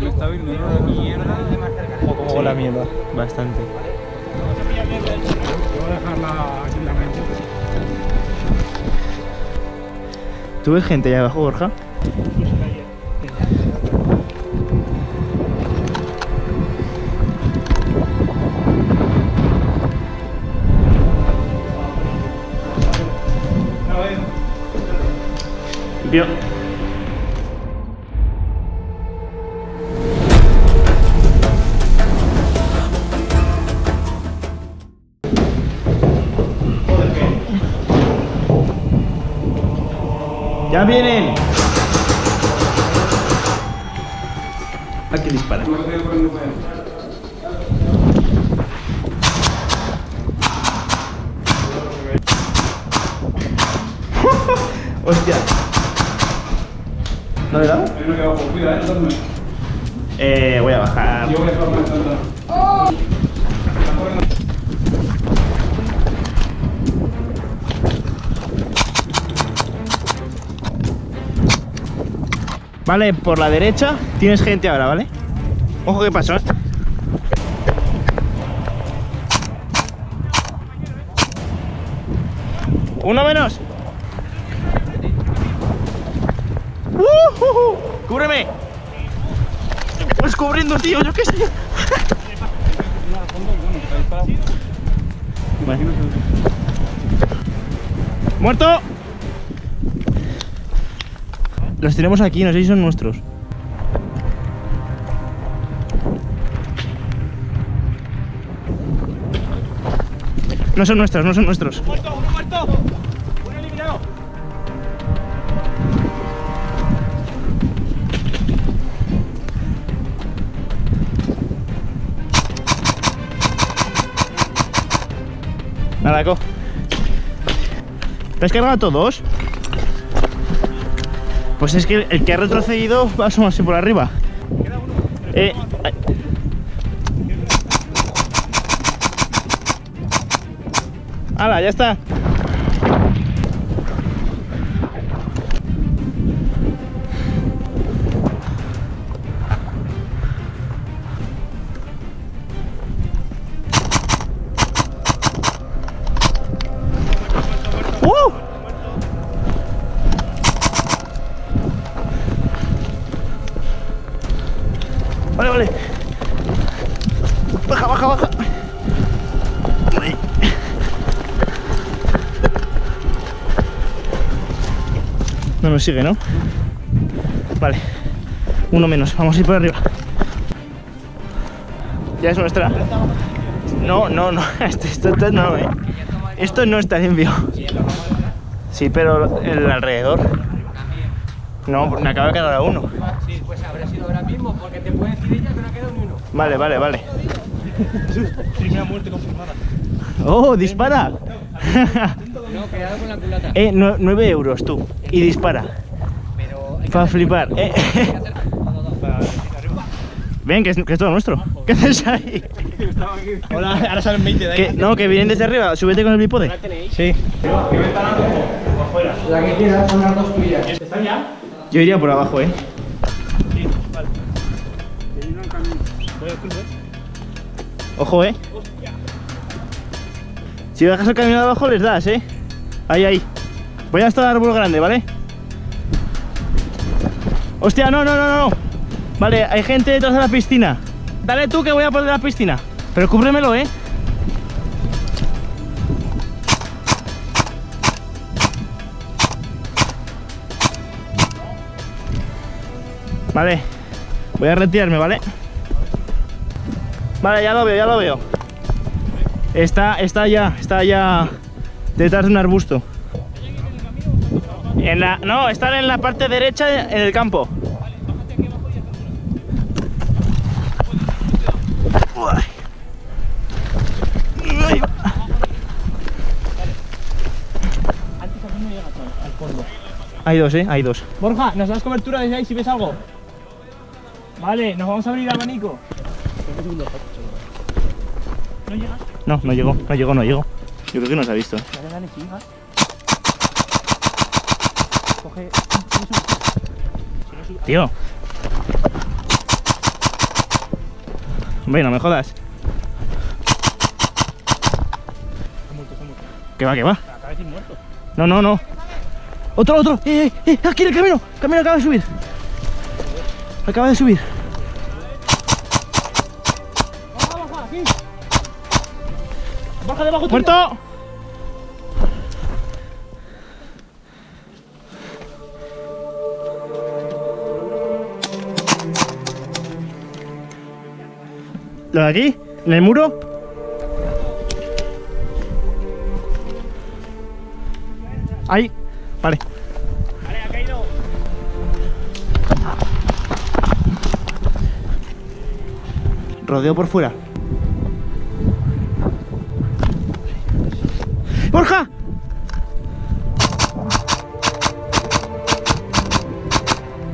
Me viendo una mierda. Como la mierda, bastante. Voy a dejarla aquí en la mente. ¿Tú ves gente allá abajo, Borja? Limpio. ¡Ya vienen! Aquí dispara. Hostia. ¿No le he dado? Hay que eh. Eh, voy a bajar. Yo voy a dejar Vale, por la derecha tienes gente ahora, ¿vale? Ojo que pasó. Uno menos. ¡Uh, uh! ¡Cúbreme! Pues cubriendo, tío, yo qué sé. Vale. ¡Muerto! Los tenemos aquí, no sé si son nuestros. No son nuestros, no son nuestros. ¡Muerto, uno muerto! ¡Uno eliminado! Nada, co. ¿Te has cargado a todos? Pues es que el que ha retrocedido va a asomarse por arriba. Eh. ¡Hala, ya está! Vale, vale. Baja, baja, baja. No nos sigue, ¿no? Vale. Uno menos. Vamos a ir por arriba. Ya es nuestra. No, no, no. Esto no, eh. Esto no está limpio. Sí, pero el alrededor. No, me acaba de quedar a uno. Sí, pues habrá sido ahora mismo, porque te puede decir ella que no ha quedado ni uno. Vale, vale, vale. Primera muerte confirmada. ¡Oh, dispara! No, quedado con la culata. eh, nue- 9 euros tú. Y dispara. Pero hay Para flipar. Eh, Ven, que es, que es todo nuestro. ¿Qué haces ahí? Ahora, ahora salen 20 de Que- no, que vienen desde arriba. Súbete con el bípode. Sí. La que queda son las dos tuyas. ¿Están ya? Yo iría por abajo, eh. Ojo, eh. Si bajas el camino de abajo, les das, eh. Ahí, ahí. Voy hasta el árbol grande, ¿vale? Hostia, no, no, no, no. Vale, hay gente detrás de la piscina. Dale tú que voy a poner la piscina. Pero cúbremelo, eh. Vale. Voy a retirarme, ¿vale? Vale, ya lo veo, ya lo veo. Está, está ya, está ya detrás de un arbusto. En la, no, están en la parte derecha en el campo. Uy. Uy. Hay dos, eh, hay dos. Borja, ¿nos das cobertura desde ahí si ves algo? Vale, nos vamos a abrir abanico. ¿No? No, llegó, no llegó, no llegó. Yo creo que no se ha visto. Dale, dale, siga. Coge. Tío. Hombre, no me jodas. Que va, que va. No, no, no. Otro, otro. ¡Eh, eh, eh! ¡Aquí el camino! Camino acaba de subir. Acaba de subir. Debajo tuyo. ¡Muerto! ¿Lo de aquí? ¿En el muro? Ahí. Vale. Vale, ha caído. Rodeo por fuera. ¡Borja!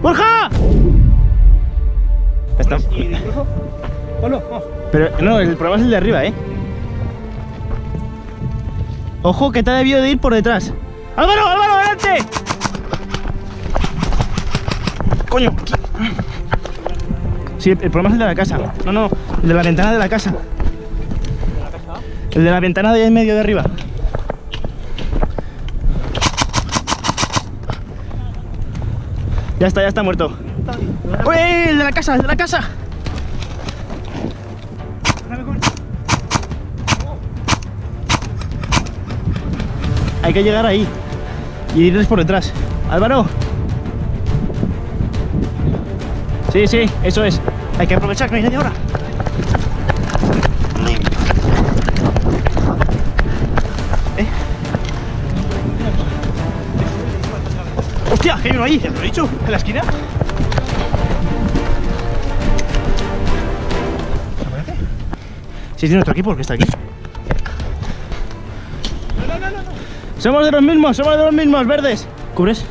¡Borja! Está-. Pero no, el problema es el de arriba, ¿eh? Ojo, que te ha debido de ir por detrás. ¡Álvaro, Álvaro, adelante! Coño. Sí, el problema es el de la casa. No, no, el de la ventana de la casa. El de la ventana de ahí en medio de arriba. Ya está, ya está muerto. ¡Uy! El de la casa, el de la casa. Hay que llegar ahí y irles por detrás. Álvaro. Sí, sí, eso es. Hay que aprovechar que no hay nadie ahora. ¡Hostia! ¿Qué hay uno ahí? ¿Te lo he dicho? ¿En la esquina? Sí, es de nuestro equipo, porque está aquí. Somos de los mismos, somos de los mismos, verdes. ¿Cubres?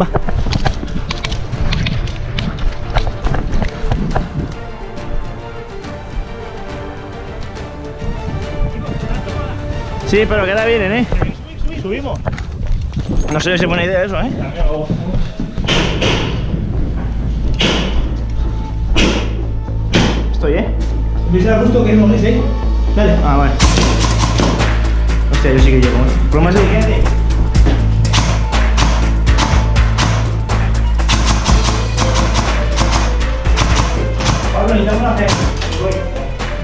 Va. Sí, pero queda bien, ¿eh? Subimos. No sé si es buena idea eso, ¿eh? Estoy, ¿eh? Dice a gusto que no es, ¿eh? Dale. Ah, vale. Hostia, yo sí que llego. ¿eh? Problema es el... Pablo, necesitamos una fe. Voy.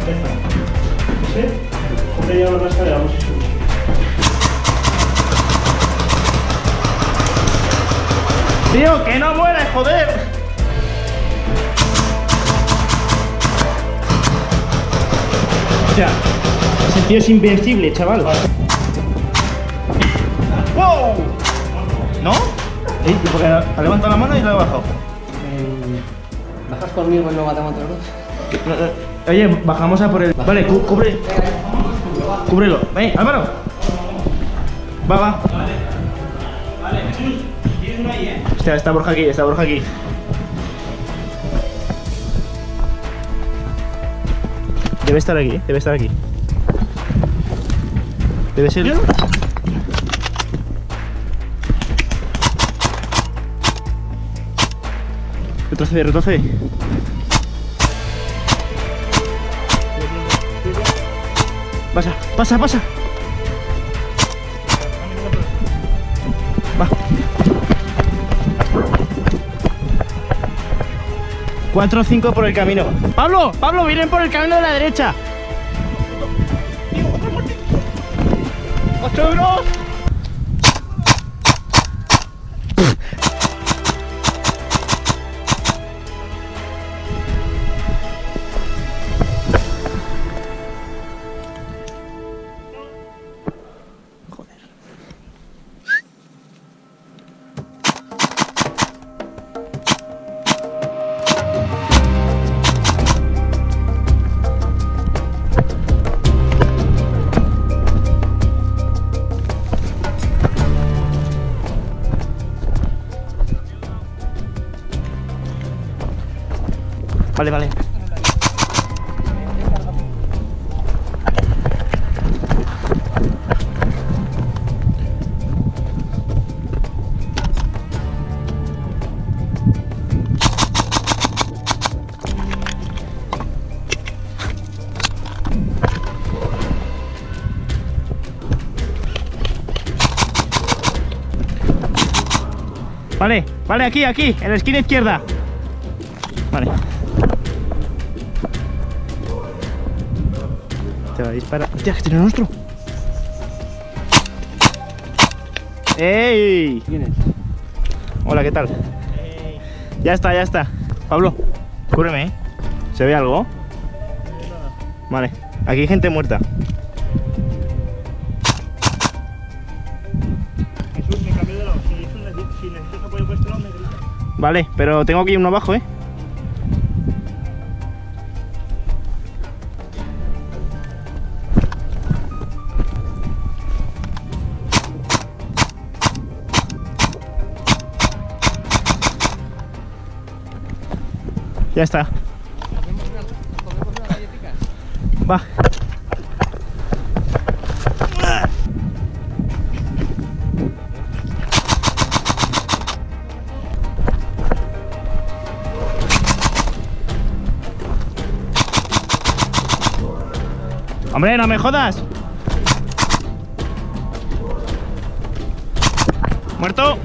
Ya está. ¿Sí? Ponte ya la escalera, vamos Tío, que no mueres, joder. O sea, ese tío es invencible, chaval. ¡Wow! ¿No? Ey, porque ha levantado la mano y la ha bajado. ¿Bajas conmigo y lo matamos entre los dos? No. Oye, bajamos a por el. Vale, cu- cubre. Cúbrelo. Ven, Álvaro. Va, va. Vale, Jesús. Tienes uno ahí, ¿eh? Hostia, está Borja aquí, está Borja aquí. Debe estar aquí, debe estar aquí. Debe ser. Retrocede, retrocede. Pasa, pasa, pasa. 4 o 5 por el camino. Pablo, Pablo, vienen por el camino de la derecha. ¡8 euros! Vale, vale. Vale, vale, aquí, aquí, en la esquina izquierda. Vale. Te va a disparar. Hostia, que tiene nuestro. ¡Ey! ¿Quién es? Hola, ¿qué tal? Ya está, ya está. Pablo, cúreme, ¿eh? ¿Se ve algo? Vale, aquí hay gente muerta. Jesús, me cambié de lado. Si, Jesús necesi- si necesitas apoyo este lado, me gritas. Vale, pero tengo aquí uno abajo, ¿eh? Ya está. Va. Hombre, no me jodas. Muerto.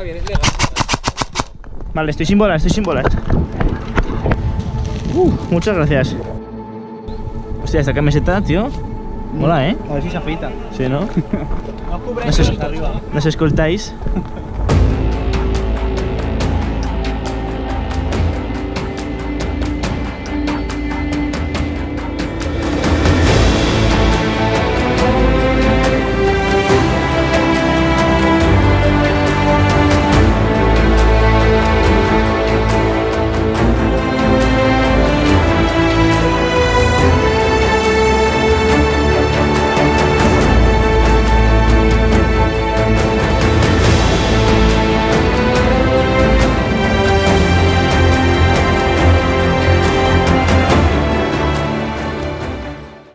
Está bien, es legal. Vale, estoy sin bolas, estoy sin bolas. Uh, muchas gracias. Hostia, esta camiseta, tío. Mola, ¿eh? A ver si se afeita. Sí, ¿no? No cubre No sé si- el- ¿Nos escoltáis?